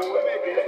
boy, baby.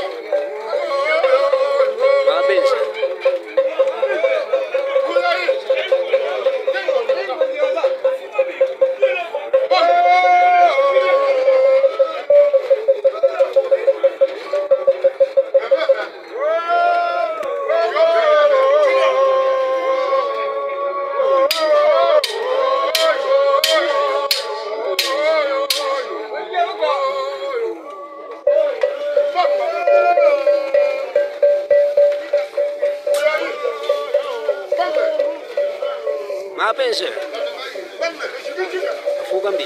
Abenze. Afugambi.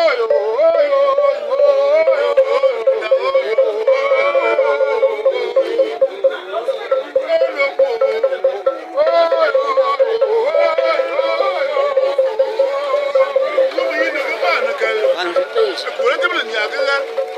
èmi àkẹ́kẹ́.